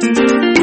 Thank you.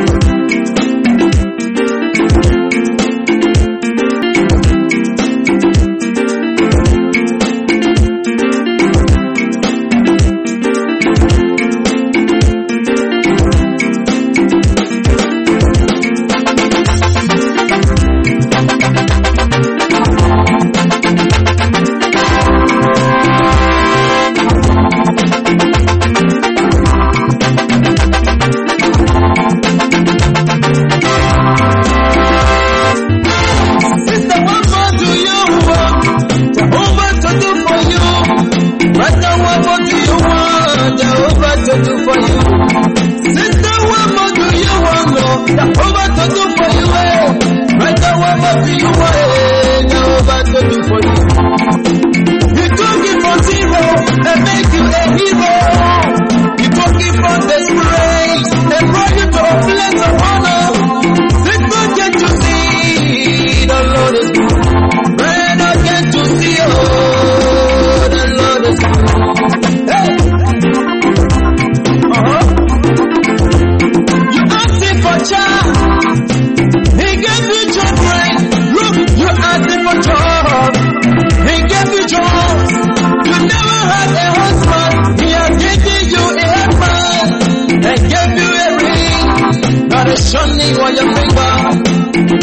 generation iwa ya Mungu.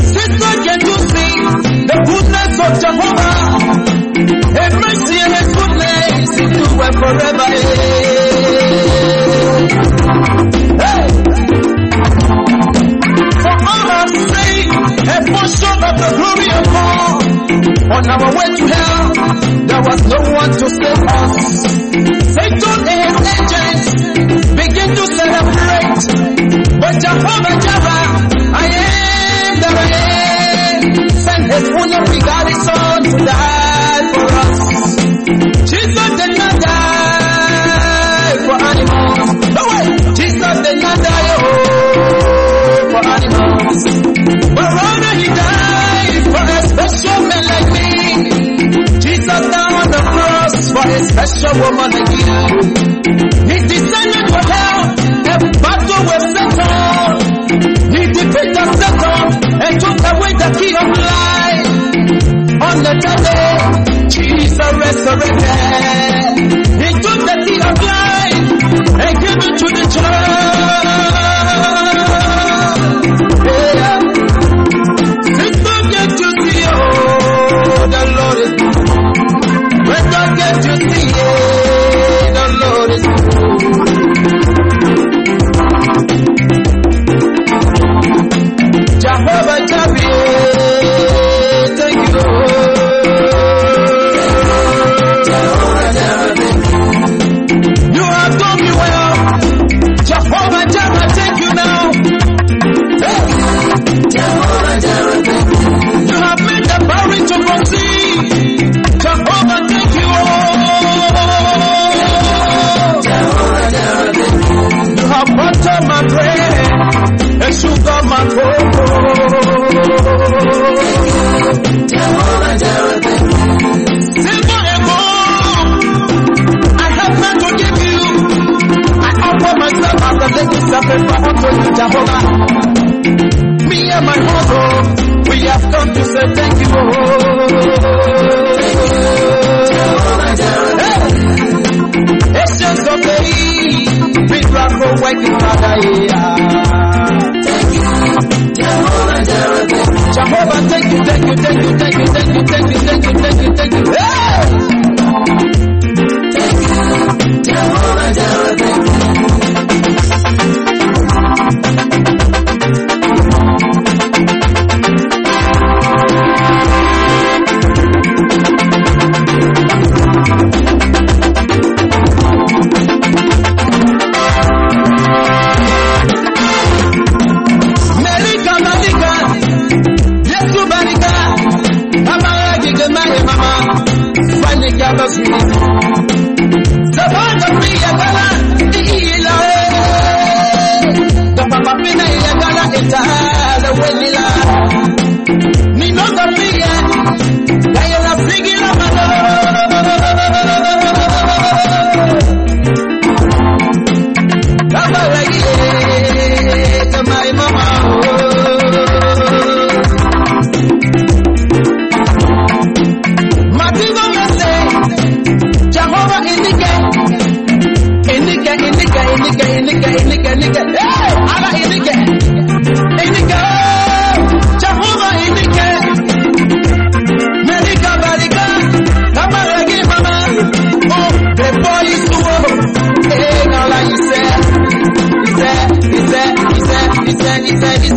Sister to see the goodness of Jehovah. His mercy and his goodness endure forever. Hey. For all our sake, a portion of the glory of God. On our way to hell, there was no one to save us. special woman again. He descended from hell, the battle was settled. He defeated Satan and took away the key of life. On the third day, Jesus resurrected. and bold. I have not to give you. I offer myself as a sacrifice you, Jehovah. Thank you, Father. Yeah. Thank you, Jehovah Jireh. Jehovah, thank you, thank you, thank you.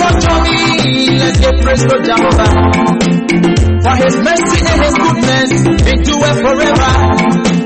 of God. Let's give praise to Jehovah. For his mercy and his goodness endure forever. All we